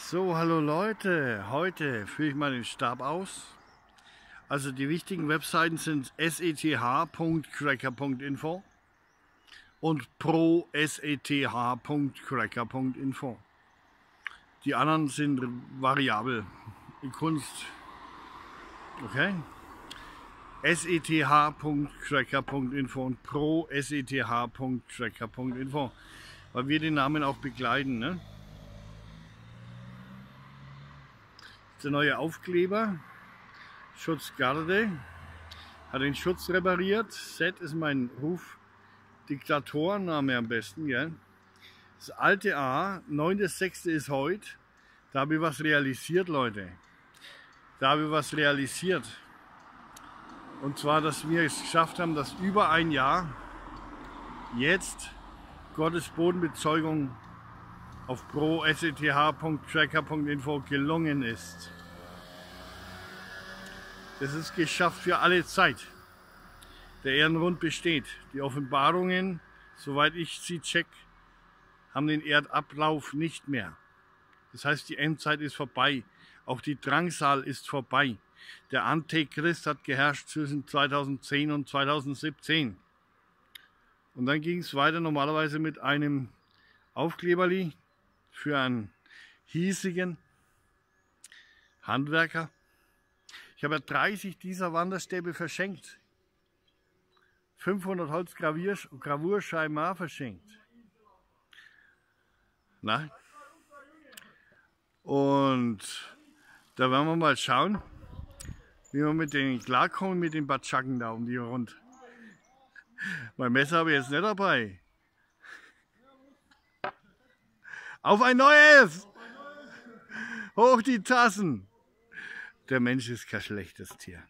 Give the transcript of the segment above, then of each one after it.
So, hallo Leute, heute führe ich mal den Stab aus. Also die wichtigen Webseiten sind seth.cracker.info und pro.seth.cracker.info. Die anderen sind variabel in Kunst. Okay? seth.cracker.info und pro.seth.cracker.info, weil wir den Namen auch begleiten. Ne? Der neue Aufkleber, Schutzgarde, hat den Schutz repariert. Set ist mein Ruf, Diktatorenname am besten. Ja. Das alte A, 9.6. ist heute. Da habe ich was realisiert, Leute. Da habe ich was realisiert. Und zwar, dass wir es geschafft haben, dass über ein Jahr jetzt Gottes Bodenbezeugung auf pro.seth.tracker.info gelungen ist. Das ist geschafft für alle Zeit. Der Ehrenrund besteht. Die Offenbarungen, soweit ich sie check, haben den Erdablauf nicht mehr. Das heißt, die Endzeit ist vorbei. Auch die Drangsal ist vorbei. Der Antichrist hat geherrscht zwischen 2010 und 2017. Und dann ging es weiter normalerweise mit einem Aufkleberli, für einen hiesigen Handwerker. Ich habe 30 dieser Wanderstäbe verschenkt. 500 Holzgravurscheiben auch verschenkt. Nein. Und da werden wir mal schauen, wie wir mit denen klarkommen, mit den Batschaken da um die rund. Mein Messer habe ich jetzt nicht dabei. Auf ein neues! Hoch die Tassen! Der Mensch ist kein schlechtes Tier.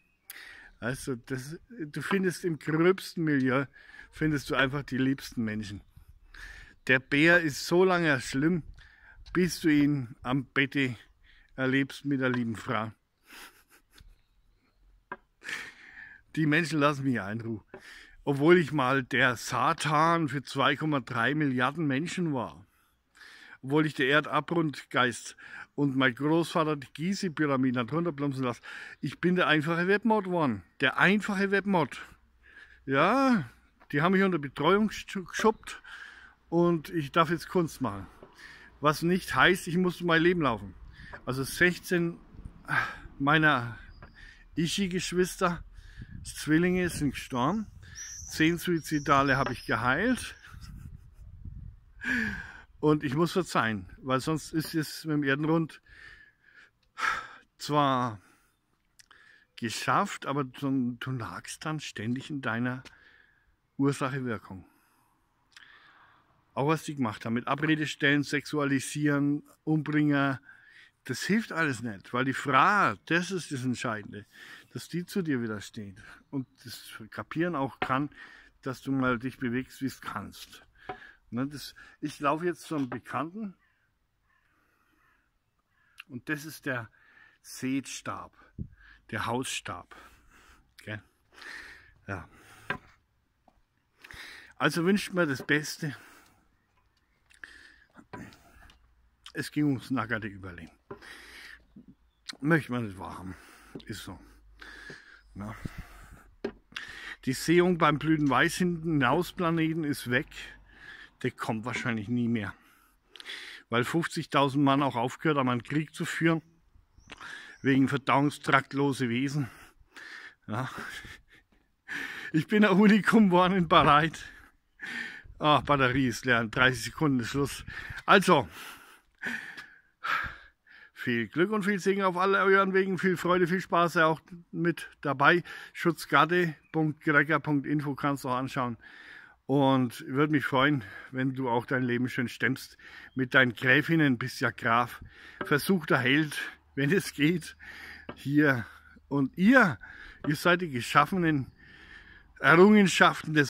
Also das, du findest im gröbsten Milieu, findest du einfach die liebsten Menschen. Der Bär ist so lange schlimm, bis du ihn am Bette erlebst mit der lieben Frau. Die Menschen lassen mich in Ruhe. Obwohl ich mal der Satan für 2,3 Milliarden Menschen war obwohl ich der Erdabrundgeist und mein Großvater die Gizeh-Pyramiden hat runterplumpsen lassen. Ich bin der einfache Webmod geworden. Der einfache Webmod. Ja, die haben mich unter Betreuung geschubbt und ich darf jetzt Kunst machen. Was nicht heißt, ich muss mein Leben laufen. Also 16 meiner Ishi-Geschwister, Zwillinge, sind gestorben. 10 Suizidale habe ich geheilt. Und ich muss verzeihen, weil sonst ist es mit dem Erdenrund zwar geschafft, aber du, du lagst dann ständig in deiner Ursache-Wirkung. Auch was die gemacht haben, mit Abredestellen, Sexualisieren, Umbringer, das hilft alles nicht, weil die Frau, das ist das Entscheidende, dass die zu dir widersteht und das kapieren auch kann, dass du mal dich bewegst, wie es kannst. Ne, das, ich laufe jetzt zum Bekannten und das ist der Seetstab, der Hausstab. Okay? Ja. Also wünscht mir das Beste. Es ging ums nackerte Überleben. Möchte man nicht wahrhaben. Ist so. Ja. Die Sehung beim Blütenweiß hinten Hausplaneten ist weg der kommt wahrscheinlich nie mehr. Weil 50.000 Mann auch aufgehört haben, einen Krieg zu führen, wegen verdauungstraktlose Wesen. Ja. Ich bin ein Unikum geworden in Bareit. Ah, Batterie ist leer, 30 Sekunden ist Schluss. Also, viel Glück und viel Segen auf alle euren Wegen, viel Freude, viel Spaß auch mit dabei. Schutzgarde.grecker.info kannst du auch anschauen. Und würde mich freuen, wenn du auch dein Leben schön stemmst mit deinen Gräfinnen, bist ja Graf, versuchter Held, wenn es geht, hier. Und ihr, ihr seid die geschaffenen Errungenschaften des